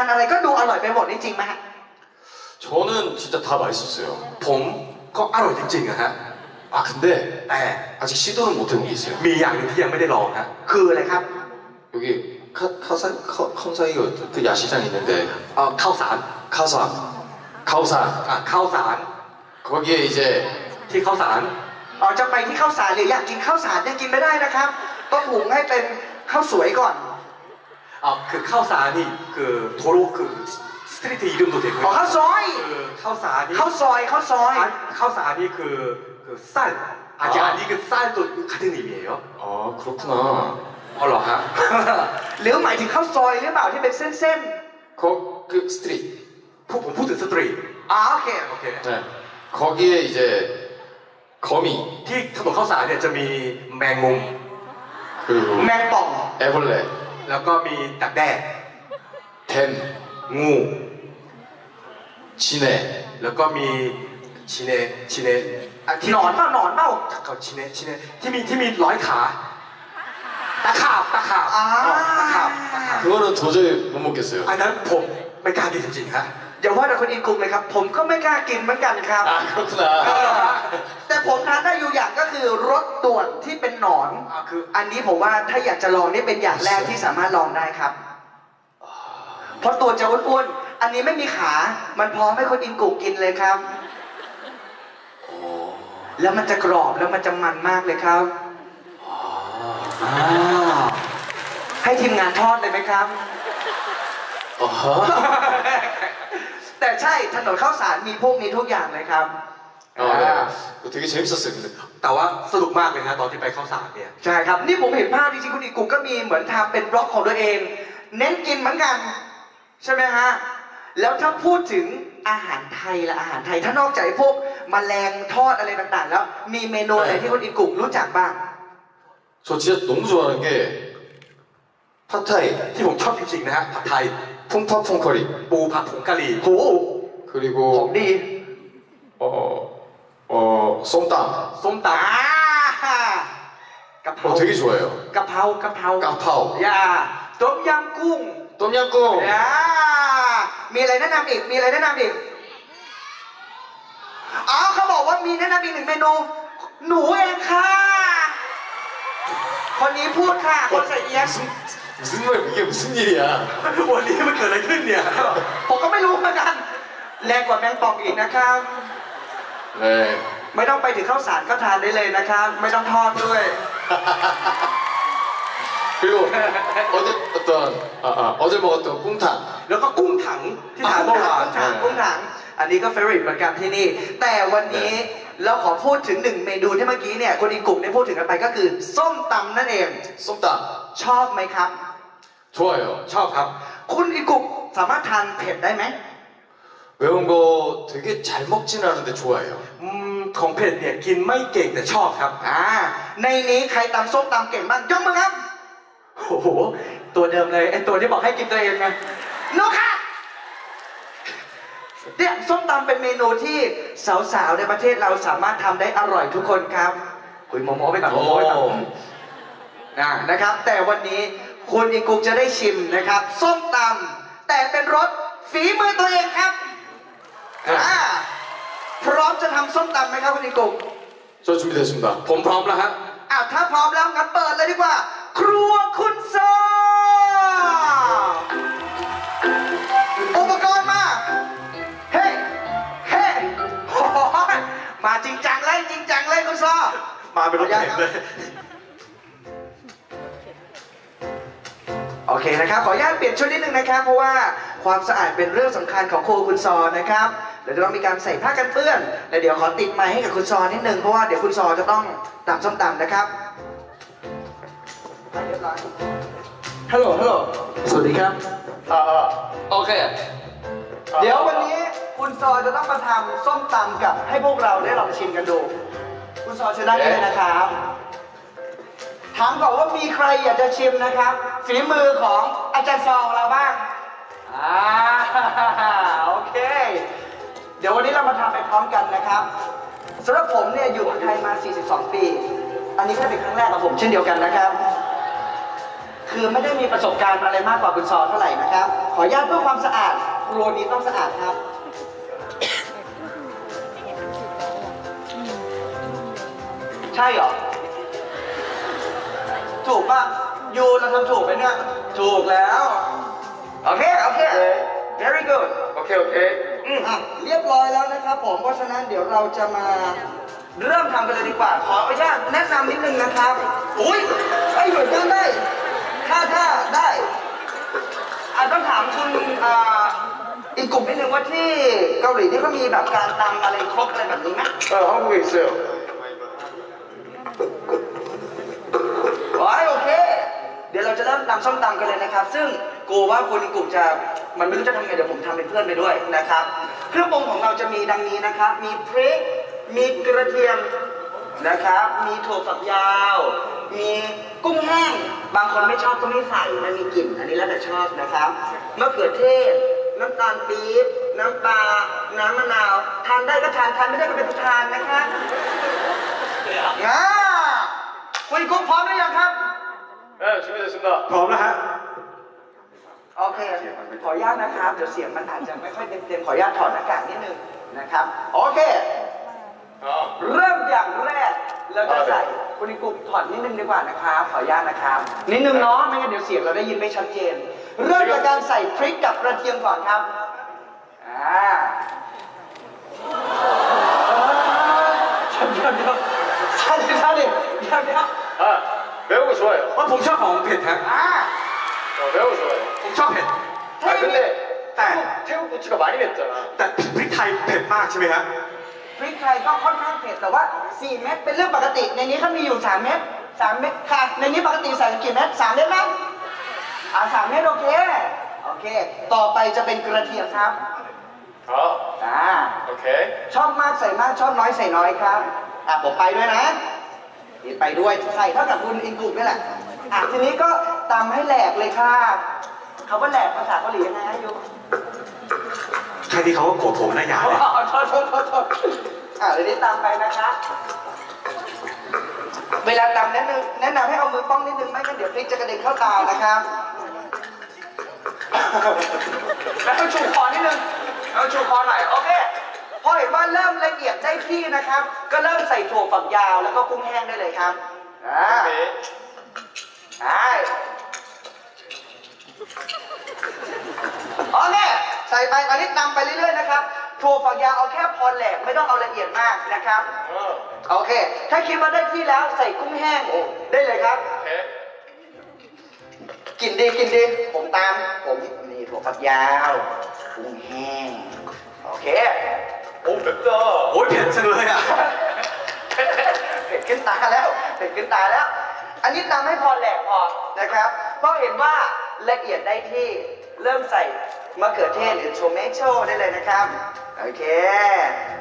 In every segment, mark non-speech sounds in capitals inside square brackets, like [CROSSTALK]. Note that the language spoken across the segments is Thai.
านอะไรก็ดูอร่อยไปหมดนี่จริงไหมฮะ 저는 진짜 다 맛있었어요. ผมก็อร่อยจริงๆอะฮะ 아 근데 แต่ 아직 시도는 못해본 게 있어요. มีอย่างหนึงที่ยังไม่ได้ลองฮะ คืออะไรครับ 여기 카, 카사 카, 컴사이가 그 야시장 있는데 เอ่อข้าวสาร 카사 카오산 อ่ะข้าวสาร 거기에 이제 ที่ข้าวสาร อ๋อจะไปที่ข้าวสารหรืออยากกินข้าวสารเนี่ยกินไม่ได้นะครับ ต้องหุงให้เป็นข้าวสวยก่อน 아, 그 카오산이 그 도로 그 스트리트 이름도 อ๋อ 되고요. ข้าวซอย 그 카오산이 ข้าวซอยข้าวซอย 아, 카오산이 그, 그 쌀, 아직 아. 안 익은 쌀도 같은 의미예요. 아 그렇구나. 얼러하. หรือหมายถึงข้าวซอยหรือเปล่าที่เป็นเส้น 거그 스트릿. 푸드 스트리트. ๆอ๋อโอเค 오케이. 네. 거기에 이제 거미 ที่ถนนข้าวสารเนี่ยจะมีแมงมุม 그리고 แมงป่อง 애벌레, แล้วก็มีดักแด้ 뱀, งู 지네, แล้วก็มีชิเนชิเนอ่ะที่ หนอนเปล่าหนอนเปล่า เขาชิเนชิเนที่มีที่มีร้อยขาตะขาบตะขาบ อ่า ตะขาบตะขาบ 그거는 도저히 못 먹겠어요. อันนั้นผมไม่กล้ากินจริงๆฮะ อย่าว่าแต่คนอินกุกเลยครับ ผมก็ไม่กล้ากินเหมือนกันครับแต่ผมทานได้อยู่อย่างก็คือรสต่วนที่เป็นหนอนอ,อันนี้ผมว่าถ้าอยากจะลองนี่เป็นอย่างแรกที่สามารถลองได้ครับ เพราะตัวจะอ้วนๆอันนี้ไม่มีขา มันพร้อมให้คนอินกุกกินเลยครับ แล้วมันจะกรอบแล้วมันจะมันมากเลยครับให้ทีมงานทอดเลยไหมครับ แต่ใช่ถนนข้าวสารมีพวกนี้ทุกอย่างเลยครับ 아, 네. 그거 되게 재밌었어요. 근데 แต่ว่าสนุกมากเลยนะตอนที่ไปเข้าสารเนี่ย ใช่ครับ นี่ผมเห็นภาพจริงๆคุณอีกุกก็มีเหมือนทำเป็นบล็อกของตัวเอง เน้นกินเหมือนกัน ใช่ไหมฮะ แล้วถ้าพูดถึงอาหารไทยละอาหารไทย ถ้านอกจากไอ้พวกแมลงทอดอะไรต่างๆ แล้ว มีเมนูอะไรที่คุณอีกุกรู้จักบ้าง 저 진짜 너무 좋아하는 게 팟타이, ที่ผมชอบจริงๆนะฮะผัดไทย 풍파풍커리, ปูผัดผงกะหรี่ โอ้โห 그리고 ของดี 어, 어, 쏨땀. ส้มต อ่ากะเพรา 어, 되게 좋아해요. กะเพรากะเพรา 까파오, อย่าต้มยำกุ้ง 똠양꿍, อ่ามีอะไรแนะนำอีก มีอะไรแนะนำอีก อ๋อเขาบอกว่ามีแนะนำอีกหนึ่งเมนู หนูเองค่ะ คนนี้พูดค่ะ คนใส่เอียง 무슨 무슨 말 이게 무슨 일이야? ำวันนี้มันเกิดอะไรขึ้นเนี่ย ผมก็ไม่รู้เหมือนกัน แรงกว่าแมงป่องอีกนะครับ 네. ไม่ต้องไปถึงข้าวสารก็ทานได้เลยนะครับ ไม่ต้องทอดด้วย 그리고 어제 어떤 아, 아, 어제 먹었던 꿍탕. แล้วก็กุ้งถังที่ทานเมื่อวาน กุ้งถังกุ้งถัง อันนี้ก็เฟรนเหมือนกันที่นี่ แต่วันนี้เราขอพูดถึงหนึ่งเมนูที่เมื่อกี้เนี่ยคนอีกกลุ่มได้พูดถึงกันไปก็คือ ส้มตำนั่นเอง 쏨땀. ชอบไหมครับ 좋아요. ชอบครับ คุณอีกกลุ่มสามารถทานเผ็ดได้ไหม 매운 거 되게 잘 먹진 않은데 좋아해요. อืมของเผ็ดเนี่ยกินไม่เก่งแต่ชอบครับ อ่า ในนี้ใครตำส้มตำเก่งบ้างยกมือครับ โอ้โห ตัวเดิมเลยไอตัวที่บอกให้กินตัวเองไงโนค่ะเนี่ยส้มตำเป็นเมนูที่สาวๆในประเทศเราสามารถทำได้อร่อยทุกคนครับคุยโมโมไปก่อนโมโมไปก่อน โอ้ อ่านะครับ แต่วันนี้ คุณอิกุกจะได้ชิมนะครับ ส้มตำแต่เป็นรสฝีมือตัวเองครับอ่าพร้อมจะทำส้มตำไหมครับคุณอิกุก 저 준비됐습니다. ผมพร้อมแล้วฮะ อ้าวถ้าพร้อมแล้วงั้นเปิดเลยดีกว่า ครัวคุณซออุปกรณ์มา เฮ้ เฮ้โอ้โหมาจริงจังเลยจริงจังเลยคุณซอ มาเป็นรถเข็นเลย โอเคนะครับ ขออนุญาตเปลี่ยนชุดนิดนึงนะครับ เพราะว่าความสะอาดเป็นเรื่องสำคัญของครูคุณซอนะครับเดี๋ยวจะต้องมีการใส่ผ้ากันเปื้อนแล้วเดี๋ยวขอติดไม้ให้กับคุณซอนิดนึงเพราะว่าเดี๋ยวคุณซอจะต้องตำส้มตำนะครับเรียบร้อยฮัลโหลฮัลโหลสวัสดีครับอ่อโอเค เดี๋ยววันนี้คุณซอจะต้องมาทำส้มตำกับให้พวกเราได้ลองชิมกันดู คุณซอเชิญได้เลยนะครับ ถามก่อนว่ามีใครอยากจะชิมนะครับ ฝีมือของอาจารย์ซองเราบ้าง อ่า โอเค เดี๋ยววันนี้เรามาทำไปพร้อมกันนะครับสำหรับผมเนี่ยอยู่เมืองไทยมา 42 ปี อันนี้แค่เป็นครั้งแรกของผมเช่นเดียวกันนะครับคคือไม่ได้มีประสบการณ์อะไรมากกว่าคุณซอเท่าไหร่นะครับ ขออนุญาตเพื่อความสะอาดครัวนี้ต้องสะอาดครับใช่เหรอ ถูกป่ะยูเราทำถูกไหมเนี่ยถูกแล้ว โอเค โอเค very good โอเค โอเคอืมอะเรียบร้อยแล้วนะครับผม เพราะฉะนั้นเดี๋ยวเราจะมาเริ่มทำกันเลยดีกว่า ขออนุญาตแนะนำนิดนึงนะครับอุ้ยไอ้หน่วยกันได้ถ้าถ้าได้อาจต้องถามคุณอ่าอีกกลุ่มนิดนึงว่าที่เกาหลีนี่เขามีแบบการตำอะไรครบอะไรแบบนี้ไหมเออ how we serve เดี๋ยวเราจะเริ่มตำส้มตำกันเลยนะครับ ซึ่งกูว่าคุณอีกกลุ่มจะมันไม่รู้จะทำไงเดี๋ยวผมทำเป็นเพื่อนไปด้วยนะครับ เครื่องปรุงของเราจะมีดังนี้นะครับ มีพริก มีกระเทียมนะครับ มีถั่วฝักยาว มีกุ้งแห้ง บางคนไม่ชอบก็ไม่ใส่มันมีกลิ่น อันนี้แล้วแต่ชอบนะครับมะเขือเทศ น้ำตาลปี๊บ น้ำปลา น้ำมะนาว ทานได้ก็ทาน ทานไม่ได้ก็เป็นทานนะครับอ่าคุณอีกกลุ่มพร้อมหรือยังครับ 네 준비됐습니다. พร้อมแล้วฮะ โอเค ขออนุญาตนะครับ เดี๋ยวเสียงมันอาจจะไม่ค่อยเต็มๆ ขออนุญาตถอดหน้ากากนิดนึงนะครับ โอเค 아 เริ่มอย่างแรก เราจะใส่คุณนิกุมถอดนิดนึงดีกว่านะครับ ขออนุญาตนะครับ นิดนึงเนาะ ไม่งั้นเดี๋ยวเสียงเราได้ยินไม่ชัดเจน เริ่มจากการใส่พริกกับกระเทียมก่อนครับ อ่าเดี๋ยวเดี๋ยวใช่ใช่ดิเดี๋ยวเดี๋ยว 아, 매운 거 좋아해요. ว่าผมชอบของเผ็ดครับ อ่า 어, 매운 거 좋아해요. ผมชอบเผ็ด 아 근데 네. 태국, 태국 고추가 많이 맵잖아. แต่พริกไทยเผ็ดมากใช่ไหมครับ พริกไทยก็ค่อนข้างเผ็ดแต่ว่า 4 เม็ดเป็นเรื่องปกติ ในนี้เขามีอยู่ 3 เม็ด3เม็ดค่ะ ในนี้ปกติใส่กี่เม็ด3เม็ดไหมอ่าสามเม็ดโอเค โอเค ต่อไปจะเป็นกระเทียมครับ 아 อ่า 오케이. ชอบมากใส่มากชอบน้อยใส่น้อยครับ อ่ะผมไปด้วยนะ นี่ไปด้วยใส่เท่ากับคุณอินกุมนี่แหละอะทีนี้ก็ตำให้แหลกเลยค่ะคำว่าแหลกภาษาเกาหลียังไงฮะยูแค่นี้เขาก็โกรธผมนะยาเลยอ๋อโทษโทษโทษโทษอะเดี๋ยวนี้ตามไปนะคะ เวลาตำแนะนำแนะนำให้เอามือป้องนิดนึงไม่งั้นเดี๋ยวพริกจะกระเด็นเข้าตานะครับแล้วก็ชูคอนิดนึงแล้วชูคอหน่อยโอเค พอเห็นว่าเริ่มละเอียดได้ที่นะครับ ก็เริ่มใส่ถั่วฝักยาวแล้วก็กุ้งแห้งได้เลยครับอ่าใช่โอเคใส่ไปอันนี้นำไปเรื่อยๆนะครับถั่วฝักยาวเอาแค่พอแหลกไม่ต้องเอาละเอียดมากนะครับโอเค ถ้าคิดว่าได้ที่แล้วใส่กุ้งแห้งได้เลยครับกินดีกินดีผมตาม ผมนี่ถั่วฝักยาวกุ้งแห้งโอเค โอ้ถึงจ้าโอ้ยเผ็ดจังเลยอะเห็นขึ้นตาแล้วเห็นขึ้นตาแล้ว อันนี้น้ำให้พอแหลกพอนะครับ เพราะเห็นว่าละเอียดได้ที่เริ่มใส่มะเขือเทศหรือโชเมโชได้เลยนะครับ โอเค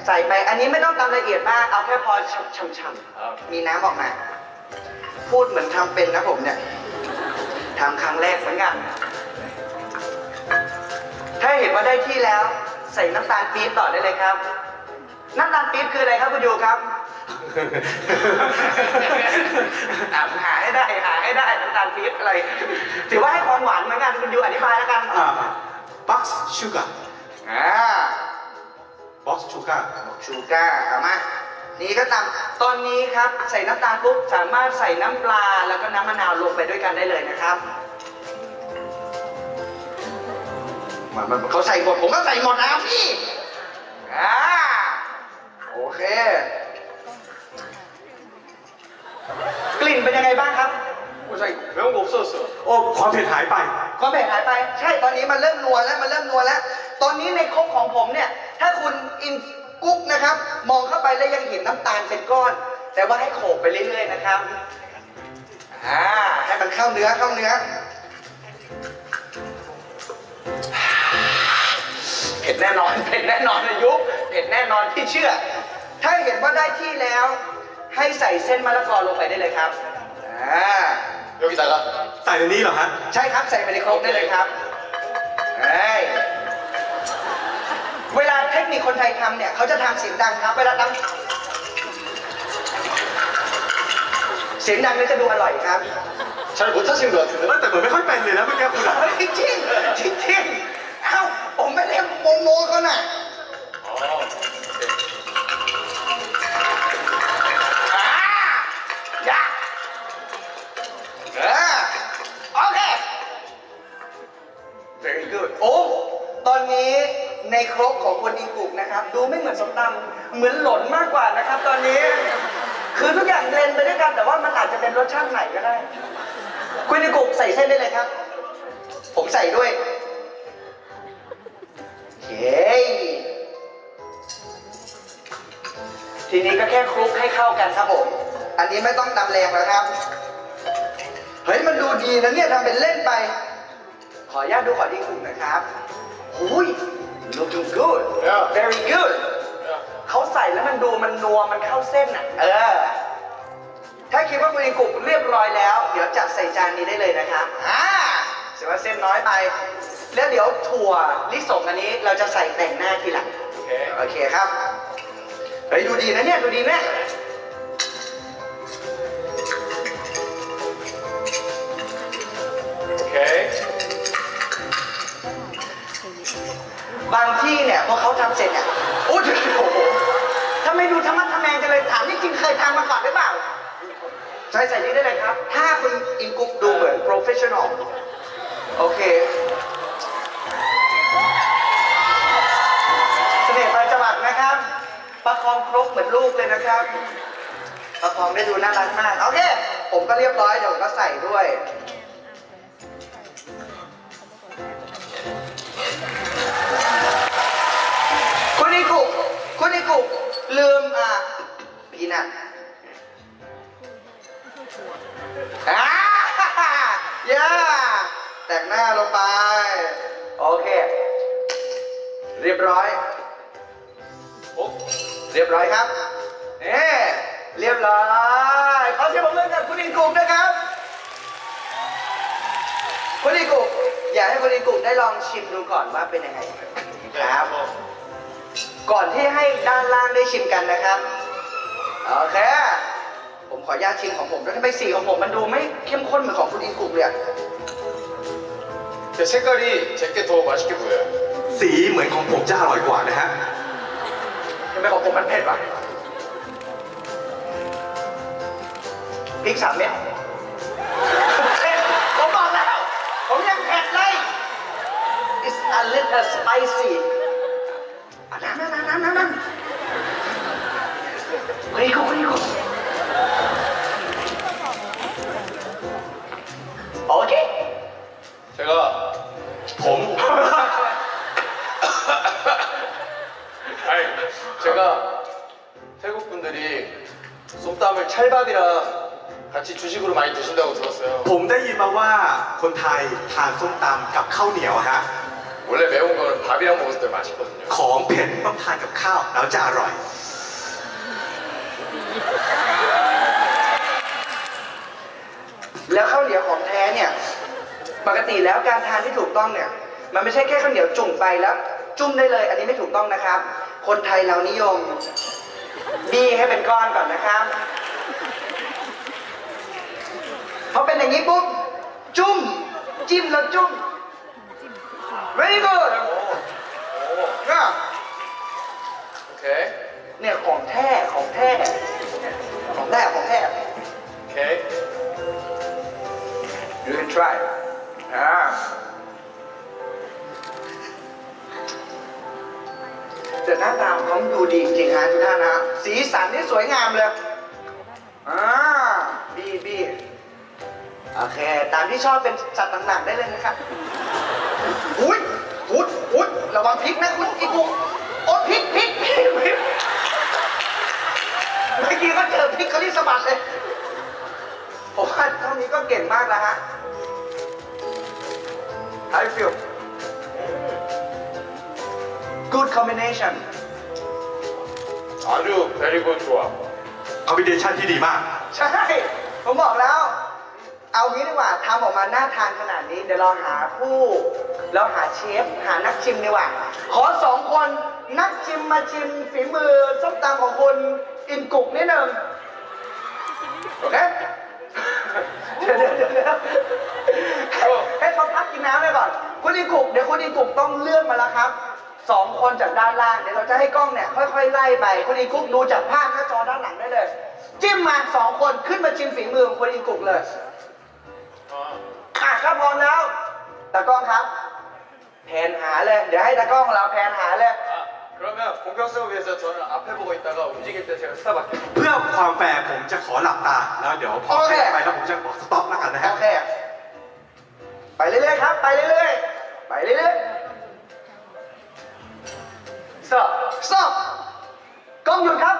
ใส่ไปอันนี้ไม่ต้องตำละเอียดมาก เอาแค่พอช่ำๆมีน้ำออกมา พูดเหมือนทำเป็นนะผมเนี่ยทำครั้งแรกเหมือนกัน ถ้าเห็นว่าได้ที่แล้ว ใส่น้ำตาลปี๊บต่อได้เลยครับ น้ำตาลปี๊บคืออะไรครับคุณยูครับ อะหาให้ได้หาให้ได้น้ำตาลปี๊บอะไร ถือว่าให้ความหวานเหมือนกันคุณยูอธิบายแล้วกันอ่า box sugar อ่า box sugar sugar เอามานี่ก็ตามตอนนี้ครับใส่น้ำตาลปุ๊บสามารถใส่น้ำปลาแล้วก็น้ำมะนาวลงไปด้วยกันได้เลยนะครับ มันมันเขาใส่หมดผมก็ใส่หมดนะพี่อ่าโอเค กลิ่นเป็นยังไงบ้างครับ 오, 자, 매운 거 없어졌어. โอ้ความเผ็ดหายไป ความเผ็ดหายไป ใช่ ตอนนี้มันเริ่มนัวแล้ว มันเริ่มนัวแล้ว ตอนนี้ในครกของผมเนี่ย ถ้าคุณอินกุ๊กนะครับ มองเข้าไปแล้วยังเห็นน้ำตาลเป็นก้อน แต่ว่าให้โขกไปเรื่อยๆนะครับ อ่า ให้มันเข้าเนื้อเข้าเนื้อ แน่นอนเป็ดแน่นอนในยุคเผ็ดแน่นอนที่เชื่อ ถ้าเห็นว่าได้ที่แล้ว ให้ใส่เส้นมะละกอลงไปได้เลยครับอ่าโยกิตะครับใส่ในนี้เหรอฮะใช่ครับใส่ไปในครกได้เลยครับเฮ้เวลาเทคนิคคนไทยทำเนี่ยเขาจะทำเสียงดังครับเวลาทำเสียงดังนี่จะดูอร่อยครับฉันผมชอบชิมเดือดแต่เหมือนไม่ค่อยเป็นเลยนะเมื่อกี้คุณงจริงจริง โมโมเขาน่ะอ่าอย่าเออโอเค very good โอ้ ตอนนี้ในครกของคนอิงกุกนะครับ ดูไม่เหมือนสมตำเหมือนหล่นมากกว่านะครับ ตอนนี้ คือทุกอย่างเบลนไปด้วยกัน แต่ว่ามันอาจจะเป็นรสชาติไหนก็ได้ คุณอิงกุกใส่เส้นได้เลยครับ ผมใส่ด้วย ย้ทีนี้ก็แค่คลุกให้เข้ากันครับผม อันนี้ไม่ต้องตำแรงแล้วครับ เฮ้ยมันดูดีนะเนี่ยทำเป็นเล่นไป ขออนุญาตดูขอดีกลุ่มนะครับหุย looking good Yeah. very good เขาใส่แล้วมันดูมันนัวมันเข้าเส้นอะ เออ ถ้าคิดว่าคุณอิงกุกเรียบร้อยแล้ว เดี๋ยวจัดใส่จานนี้ได้เลยนะครับอ่า ถืว่าเส้นน้อยไป แล้วเดี๋ยวถั่วลิสงอันนี้เราจะใส่แต่งหน้าทีหลังโอเคโอเคครับเฮ้ยดูดีนะเนี่ยดูดีนะโอเค บางที่เนี่ยพอเขาทำเสร็จเนี่ยโอ้โหทำไมดูทะมัดทะแมงจังเลยถามนี่จริงเคยทำมาก่อนหรือเปล่าใช่ใส่นี้ได้เลยครับ ถ้าคุณอินกุกดูเหมือน professional คเสน่ห์ปลายจวักนะครับ ประคองครกเหมือนลูกเลยนะครับ ประคองได้ดูน่ารักมาก โอเค ผมก็เรียบร้อยเดี๋ยวผมก็ใส่ด้วย คุณอิกุคุณอิกุลืมอะพีนัทอ่า แต่งหน้าลงไป โอเค เรียบร้อย 어? เรียบร้อยครับเอ๊เรียบร้อยขอเสียงปรบมือกับคุณอินกุกนะครับ คุณอินกุกอยากให้คุณอินกุกได้ลองชิมดูก่อนว่าเป็นยังไงครับ ก่อนที่ให้ด้านล่างได้ชิมกันนะครับโอเคผมขออนุญาตชิมของผมด้วยทำไมสีของผมมันดูไม่เข้มข้นเหมือนของคุณอินกุกเลย อะ 근데 색깔이 제게 더 맛있게 보여요. สีเหมือนของผมจะอร่อยกว่านะฮะ ทำไมของผมมันเผ็ดวะพริกสามเม็ดเผ็ดผมบอกแล้ว ผมยังเผ็ดเลย It's a little spicy ข้าวเหนียวฮะ 원래 매운 거는 밥이랑 먹었을 때 맛있거든요. ของเผ็ดต้องทานกับข้าวแล้วจะอร่อย แล้วข้าวเหนียวของแท้เนี่ย ปกติแล้วการทานที่ถูกต้องเนี่ย มันไม่ใช่แค่ข้าวเหนียวจุ่มไปแล้ว จุ่มได้เลย อันนี้ไม่ถูกต้องนะครับ คนไทยเรานิยมบี้ให้เป็นก้อนก่อนนะครับพอเป็นอย่างนี้ปุ๊บจุ่มจิ้มแล้วจุ่ม very good น่ะโอเค เนี่ของแท้ของแท้ของแท้ของแท้ okay you can try อ่า แต่หน้าตาของเขาดูดีจริงฮะทุกท่านนะสีสันนี่สวยงามเลย อ่า บีบีโอเค ตามที่ชอบเป็นสัตว์ต่างๆได้เลยนะครับ อุ้ยอุ้ยระวังพริกนะคุณอีกุโอ้พริกพริกพริกพริกเมื่อกี้ก็เจอพริกเขาที่สะบัดเลย ผมว่าเท่านี้ก็เก่งมากแล้วฮะ How you feel Good combination 아주 베리굿 좋아. คอมบิเนชันที่ดีมาก ใช่ ผมบอกแล้ว เอางี้ดีกว่าทำออกมาน่าทานขนาดนี้ เดี๋ยวเราหาผู้ เราหาเชฟหานักชิมดีกว่า ขอสองคนนักชิมมาชิมฝีมือส้มตำของคุณอินกุกนิดหนึ่งโอเคเดี๋ยวเดี๋ยวเดี๋ยวคุณอินกุกเดี๋ยวคุณอินกุกต้องเลือกมาแล้วครับสองคนจากด้านล่างเดี๋ยวเราจะให้กล้องเนี่ยค่อยๆไล่ไปคุณอินกุกดูจากภาพหน้าจอด้านหลังได้เลยจิ้มมาสองคนขึ้นมาชิมฝีมือของคุณอินกุกเลยอะถ้าพร้อมแล้วตากล้องครับ แผนหาเลย เดี๋ยวให้ตากล้องของเราแผนหาเลย 아, 그러면 공격성을 위해서 저는 앞에 보고 있다가 움직일 때 제가 스탑할게요. เพื่อความแฟร์ผมจะขอหลับตา แล้วเดี๋ยวพอ โอเค ไปแล้วผมจะบอกสต็อปแล้วกันนะฮะ โอเค ไปเรื่อยๆครับ ไปเรื่อยๆ ไปเรื่อยๆ stop stop กล้องหยุดครับ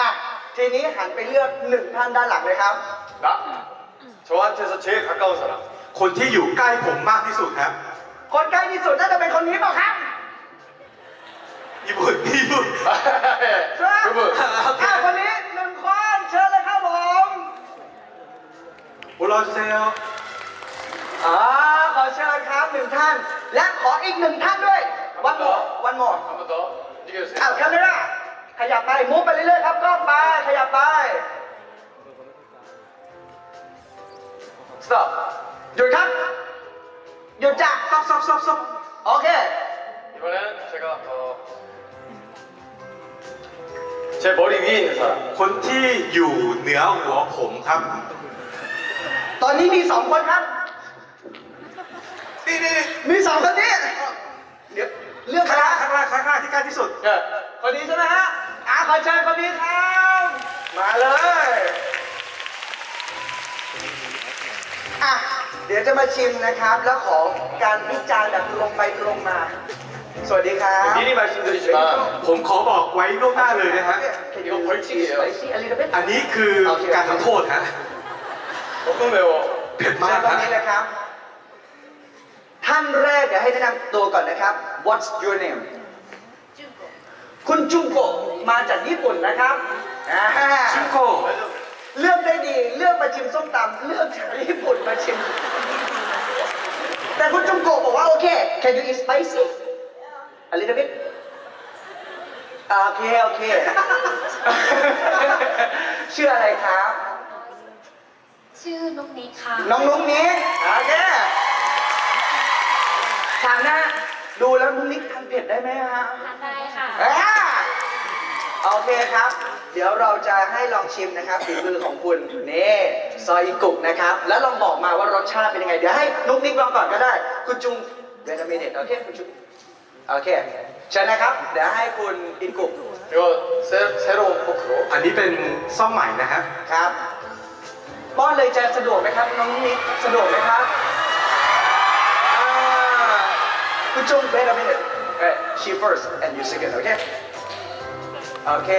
อ่ะ ทีนี้หันไปเลือกหนึ่งท่านด้านหลังเลยครับ 나 저한테서 제일 가까운 사람. คนที่อยู่ใกล้ผมมากที่สุดครับ คนใกล้ที่สุดน่าจะเป็นคนนี้เปล่าครับ ญี่ปุ่นญี่ปุ่น ใช่ไหม 그분. อ่ะคนนี้หนึ่งคนเชิญเลยครับผม โอ้รอจุเซล อ่าขอเชิญครับหนึ่งท่าน และขออีกหนึ่งท่านด้วย วันหมดวันหมด 한 번 더 움직여주세요. อ้าวคาเมราขยับไปมุฟไปเรื่อยๆครับกล้องไปขยับไป stop หยุดครับ หยุดจ้ะ stop stop stop stop โอเค 이번엔 제가 어, 제 머리 위에 있는 사람. คนที่อยู่เหนือหัวผมครับ ตอนนี้มีสองคนครับ นี่นี่นี่ มีสองคนนี้เดี๋ยวเลือก ข้าง นะ ล่างข้างล่างข้างล่างที่ใกล้ที่สุด 야, คนนี้ใช่ไหมฮะอ่าขอเชิญคนนี้ครับ มาเลย อ่ะ เดี๋ยวจะมาชิมนะครับ แล้วขอการวิจารณ์แบบตรงไปตรงมา สวัสดีครับ 미리 말씀드리지만 ผมขอบอกไว้ล่วงหน้าเลยนะฮะ 이거 벌칙이에요. อันนี้คือการทำโทษฮะ 조금 매워. เผ็ด เชิ มา ญ ก ตรง ฮะ นี้เลยครับ ท่านแรกเดี๋ยวให้แนะนำตัวก่อนนะครับ What's your name คุณจุงโกะมาจากญี่ปุ่นนะครับอ่า ชิโก เลือกได้ดี เลือกมาชิมส้มตำเลือกจากญี่ปุ่นมาชิม แต่คุณจุงโกะบอกว่าโอเค can you eat spicy a little bit อ่าโอเค โอเค ชื่ออะไรครับ ชื่อนุกนิกค่ะ น้องนุ้งนี้โอเคถามนะ ดูแล้วนุ้งนิกทานเผ็ดได้ไหมฮะทานได้ค่ะอ่า โอเคครับ เดี๋ยวเราจะให้ลองชิมนะครับฝีมือของคุณนี่ซอยอิกุกนะครับ แล้วลองบอกมาว่ารสชาติเป็นยังไง เดี๋ยวให้นุ๊กนิกลองก่อนก็ได้ คุณจุงเวทามินโอเคคุณจุงโอเคเชิญนะครับ เดี๋ยวให้คุณอิกุก 이거 새, 새로운 포크로. อันนี้เป็นซ่อมใหม่นะฮะ ครับ ป้อนเลยจะสะดวกไหมครับ น้องนิกสะดวกไหมครับอ่าคุณจุงเวทามินเอ้ย she first and you second โอเค โอเค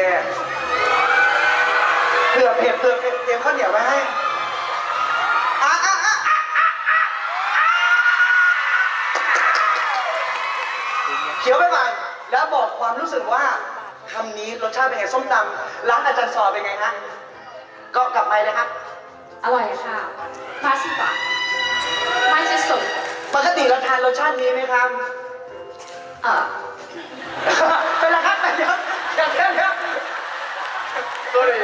เผื่อเผ็ดเผื่อเผ็ดเตรียมข้าวเหนียวไว้ให้อะอะอะอะอะอะเคี้ยวไปก่อนแล้วบอกความรู้สึกว่าคำนี้รสชาติเป็นไงส้มตำร้านอาจารย์สอเป็นไงฮะก็กลับไปเลยครับอร่อยค่ะมาสิกว่าไม่จะสุดปกติเราทานรสชาตินี้ไหมครับเออ เป็นไรครับไปเดี๋ยวเดี๋ยวเดี๋ยวเดี๋ยว sorry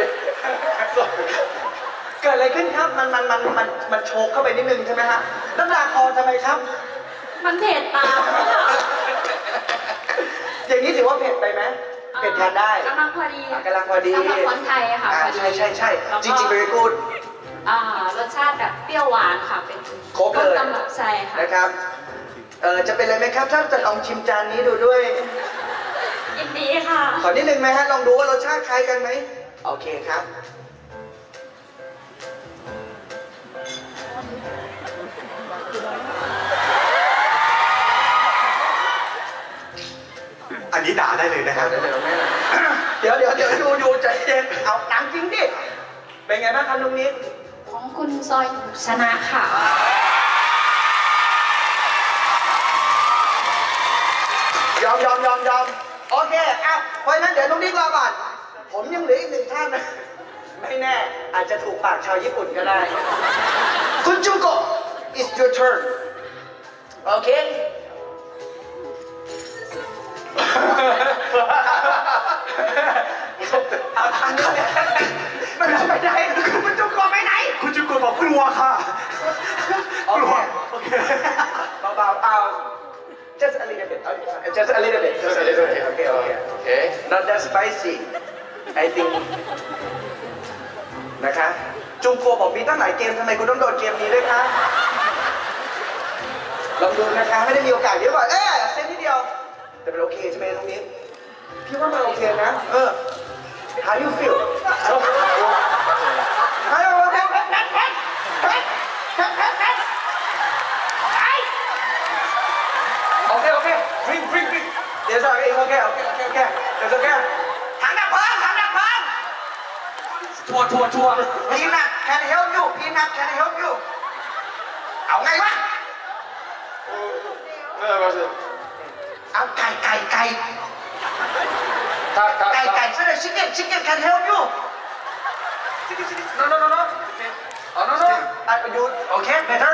เกิดอะไรขึ้นครับ มันมันมันมันมันโชกเข้าไปนิดนึงใช่ไหมฮะน้ำตาคอทำไมครับ มันเผ็ดตาอย่างนี้ถือว่าเผ็ดไปไหมเผ็ดทานได้กำลังพอดีกำลังพอดีสำหรับคนไทยค่ะใช่ใช่ใช่จริงจริงเบรกูด อ่ารสชาติแบบเปรี้ยวหวานค่ะ เป็นครบเลย ต้ำรับใช่ค่ะนะครับ เออจะเป็นอะไรไหมครับ ถ้าจะลองชิมจานนี้ดูด้วย ยินดีค่ะ ขอนิดนึงไหมฮะ ลองดูว่ารสชาติคล้ายกันไหม โอเคครับอันนี้ด่าได้เลยนะฮะเดี๋ยวเดี๋ยวเดี๋ยวดูดูใจเย็นเอาหนังจริงดิ เป็นไงบ้างครับลุงนิดของคุณซอยชนะค่ะ ยอมยอมยอมยอมโอเคอะเพราะฉะนั้นเดี๋ยวลุงนิดรอก่อน ผมยังเหลืออีกหนึ่งท่านนะ ไม่แน่ อาจจะถูกปากชาวญี่ปุ่นก็ได้ คุณจูโกะ it's your turn โอเค เอาทางนี้มันจะไปได้คุณจุกโกะไปไหน คุณจุกโกะบอกกลัวค่ะ กลัว โอเคเบาๆเอา just a little bit. Just a little bit. Just a little bit. Okay, okay. okay. Not that spicy. I think นะคะ จุงโกบอกมีตั้งหลายเกมทำไมคุณต้องโดนเกมนี้ด้วยคะลองดูนะคะไม่ได้มีโอกาสเยอะกว่าเอ๊ะเส้นนิดเดียว แต่เป็นโอเคใช่ไหมตรงนี้พี่ว่ามันโอเคนะ เออ how you feel how you feel โอเคโอเค drink drink drink เดี๋ยวสักเอ ทัวร์ทัวร์ทัวร์ พีนัท can help you พีนัท can help you เอาไงวะ 네, 맞아요. เอาไก่ไก่ไก่ 다, 다, ไก่ไก่ 다. ช่วยหน่อย chicken chicken can help you no no no no oh no no I you okay better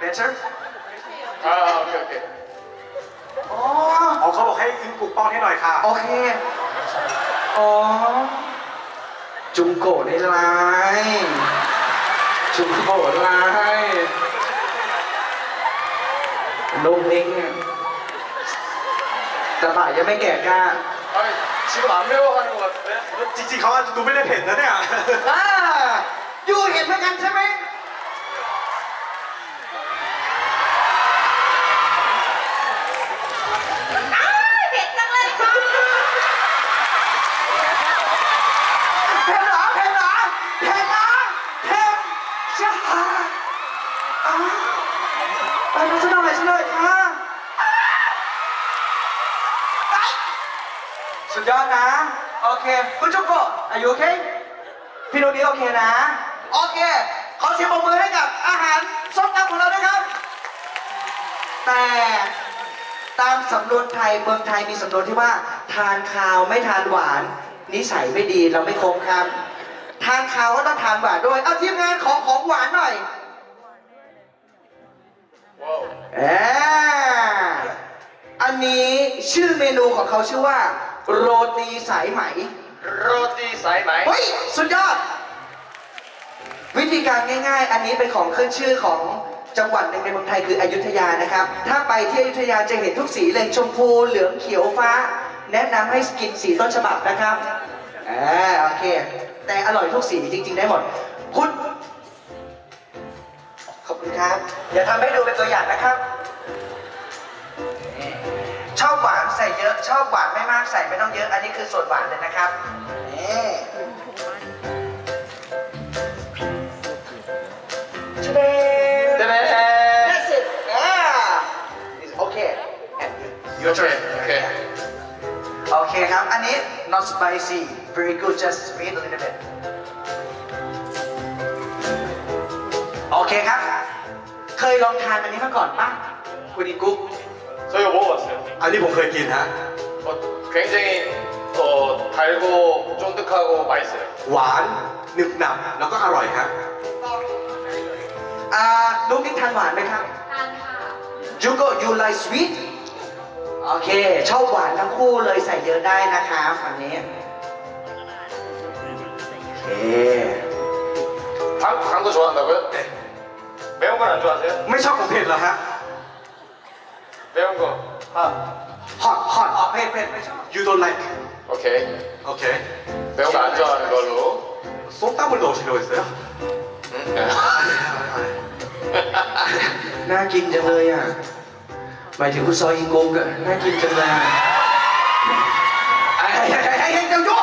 better 아, 오케이, 오케이. อ๋อ อ๋อเขาบอกให้อินกุกป้อนให้หน่อยค่ะ โอเค อ๋อ จุงโกะได้ไลายจุงโกะไลายนุ่มนิ่งแต่บ่ายยังไม่แก่กล้า 아니, 지금 안 매워가는 것 같은데? จริงๆเขาอาจจะดูไม่ได้เผ็ดนะเนี่ย อ่ายูเห็นเหมือนกันใช่ไหม คคุณจุกโกะอายุโอเคพี่โนนี้โอเคนะ โอเค ขอเสียงปรบมือให้กับอาหารส้มตำของเราด้วยครับ แต่ตามสำนวนไทยเมืองไทยมีสำนวนที่ว่า ทานข้าวไม่ทานหวาน นิสัยไม่ดีเราไม่คมครับ ทานข้าวก็ต้องทานหวานด้วย เอาทีมงานขอของหวานหน่อย와 우. แอมอันนี้ชื่อเมนูของเขาชื่อว่า โรตีสายไหม โรตีสายไหม เฮ้ย สุดยอด วิธีการง่าย ๆ อันนี้เป็นของเครื่องชื่อของจังหวัดหนึ่งในเมืองไทยคืออยุธยานะครับ ถ้าไปที่อยุธยาจะเห็นทุกสีเลยชมพูเหลืองเขียวฟ้า แนะนำให้กินสีต้นฉบับนะครับอ่โอเค แต่อร่อยทุกสีจริง ๆ ได้หมด คุณ ขอบคุณครับ เดี๋ยวทำให้ดูเป็นตัวอย่างนะครับ ชอบหวานใส่เยอะ ชอบหวานไม่มากใส่ไม่ต้องเยอะ อันนี้คือส่วนหวานเลยนะครับนี่เดเดเด That's it yeah is okay and you Your turn. Okay. โอเคครับ อันนี้ not spicy very good just sweet a little bit โอเคครับ เคยลองทานอันนี้มาก่อนปะคุณอีกุ๊ก 저 이거 먹어봤어요. อันนี้ผมเคยกินฮะ 어, 굉장히 어, 달고 쫀득하고 맛있어요. หวานหนึบหนับแล้วก็อร่อยฮะ อ่าลูกนี่ทานหวานไหมครับ ทานค่ะ ยูโก you like sweet โอเค ชอบหวานทั้งคู่เลยใส่เยอะได้นะครับอันนี้ โอเค 단, 단 거 좋아한다고요? 네. 매운 건 안 좋아하세요? ไม่ชอบของเผ็ดเหรอฮะ 매운 거. 아, ฮอตฮอตออกเผ็ดเผ็ดไม่ชอบ you don't like 오케이. โอเค 매운 거 안 좋아하는 걸로. ส้มตำมันโดชิโร่있어요 응? น่ากินจังเลยอ่ะ หมายถึงคุณซอยอิงโกกอะน่ากินจังเลยอะไอ้ไอ้ไอ้ไอ้ไอ้เจ้ายุ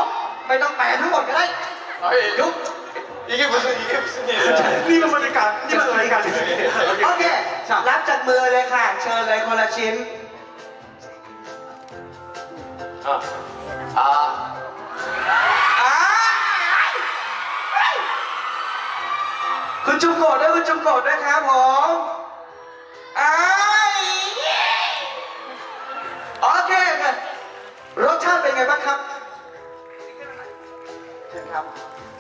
ไม่ต้องแปลทั้งหมดก็ได้ 아니, 요? 이게 무슨, 이게 무슨 일이야? นี่มันบรรยากาศนี่มั [LAUGHS] รับจากมือเลยค่ะ เชิญเลยคนละชิ้น อะอ่าอาคุณจุงโกะด้วยคุณจุงโกะด้วยครับผมอ้ายโอเคเลยรสชาติเป็นไงบ้างครับเชิญครับ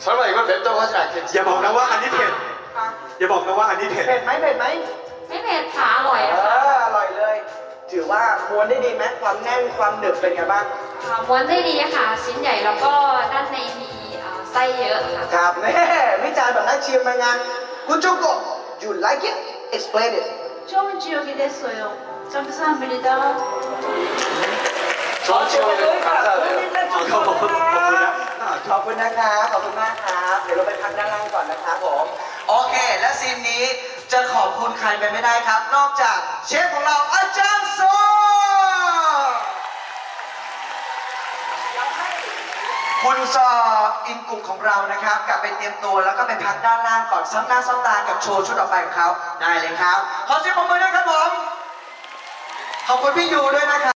สำหรับอีก็เผ็ดตัวภาษาเผ็ดอย่าบอกนะว่าอันนี้เผ็ด อย่าบอกนะว่าอันนี้เผ็ด เผ็ดไหมเผ็ดไหม ไม่เผ็ดค่ะอร่อย เอ ค่ะ ออร่อยเลย ถือว่าม้วนได้ดีไหมความแน่นความหนึบเป็นไงบ้าง อ่าม้วนได้ดีค่ะ ชิ้นใหญ่แล้วก็ด้านในมีอ่าไส้เยอะค่ะ ครับแม่วิจารณ์แบบนักชิมมางานคุณจุงโกะ you like it explain it 좀 지옥이 됐어요. 감사합니다. 좋은 시간을 감사하네요. ขอบคุณนะขอบคุณนะครับขอบคุณมากครับ เดี๋ยวเราไปพักด้านล่างก่อนนะครับผม โอเค และซีนนี้ จะขอบคุณใครไปไม่ได้ครับ นอกจากเชฟของเราอาจารย์โซคุณซออินกุกของเรานะครับ กลับไปเตรียมตัวแล้วก็ไปพักด้านล่างก่อนซ้ำหน้าซ้ำตากับโชว์ชุดต่อไปของเขาได้เลยครับ ขอเสียงปรบมือด้วยครับผม ขอบคุณพี่ยูด้วยนะครับ